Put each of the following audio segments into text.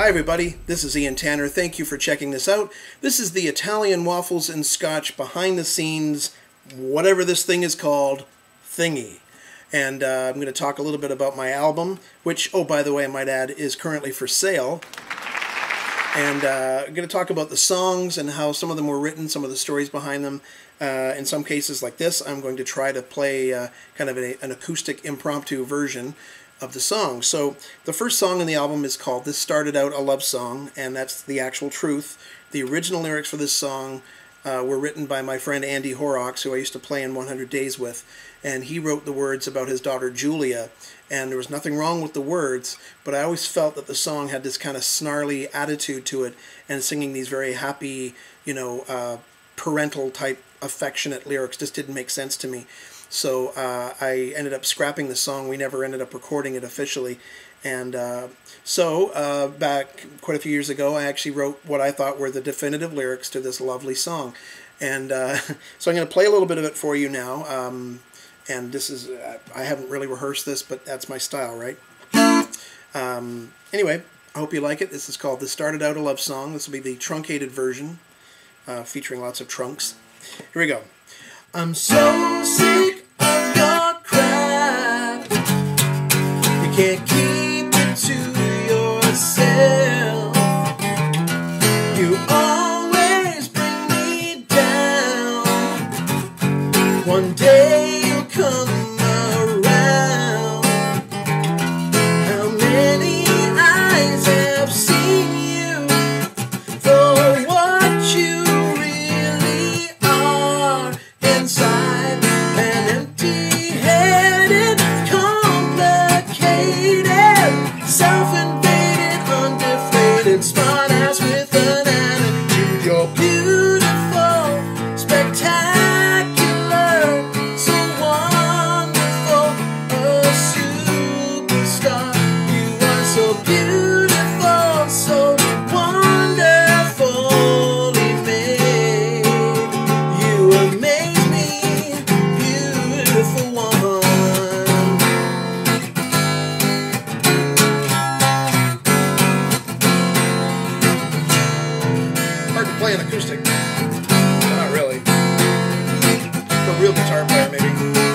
Hi, everybody. This is Ian Tanner. Thank you for checking this out. This is the Italian Waffles and Scotch behind the scenes, whatever this thing is called, thingy. And uh, I'm going to talk a little bit about my album, which, oh, by the way, I might add, is currently for sale. And uh, I'm going to talk about the songs and how some of them were written, some of the stories behind them. Uh, in some cases, like this, I'm going to try to play uh, kind of a, an acoustic impromptu version of the song. So the first song in the album is called This Started Out a Love Song, and that's the actual truth. The original lyrics for this song uh, were written by my friend Andy Horrocks, who I used to play in 100 Days with, and he wrote the words about his daughter Julia. And there was nothing wrong with the words, but I always felt that the song had this kind of snarly attitude to it, and singing these very happy, you know, uh, parental type affectionate lyrics just didn't make sense to me. So uh, I ended up scrapping the song. We never ended up recording it officially. And uh, so uh, back quite a few years ago, I actually wrote what I thought were the definitive lyrics to this lovely song. And uh, so I'm going to play a little bit of it for you now. Um, and this is, I haven't really rehearsed this, but that's my style, right? Um, anyway, I hope you like it. This is called This Started Out a Love Song. This will be the truncated version, uh, featuring lots of trunks. Here we go. I'm so sick can't keep it to yourself. acoustic. Not really. A real guitar player, maybe.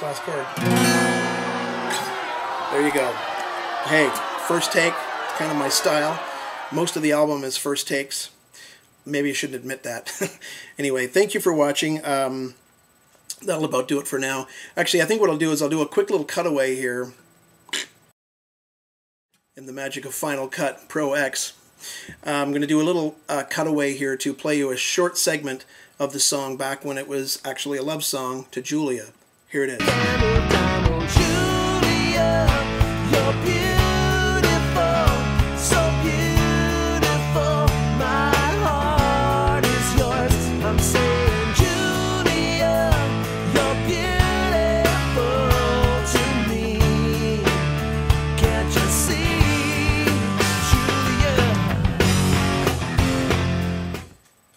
Last chord. There you go. Hey, first take, kind of my style. Most of the album is first takes. Maybe I shouldn't admit that. anyway, thank you for watching. Um, that'll about do it for now. Actually, I think what I'll do is I'll do a quick little cutaway here in the magic of Final Cut Pro X. Uh, I'm going to do a little uh, cutaway here to play you a short segment of the song back when it was actually a love song to Julia. Here it is.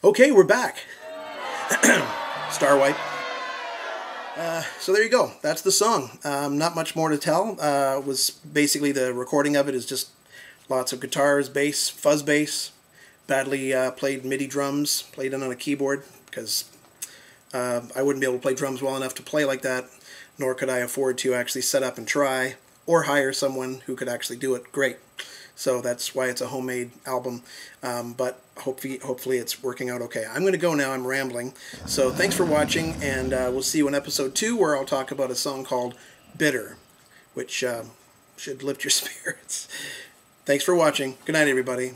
Okay, we're back. Star White. Uh, so there you go. That's the song. Um, not much more to tell. Uh, was basically the recording of it is just lots of guitars, bass, fuzz bass, badly uh, played MIDI drums, played it on a keyboard because uh, I wouldn't be able to play drums well enough to play like that, nor could I afford to actually set up and try or hire someone who could actually do it great. So that's why it's a homemade album. Um, but hopefully, hopefully it's working out okay. I'm going to go now. I'm rambling. So thanks for watching, and uh, we'll see you in episode two, where I'll talk about a song called "Bitter," which uh, should lift your spirits. Thanks for watching. Good night, everybody.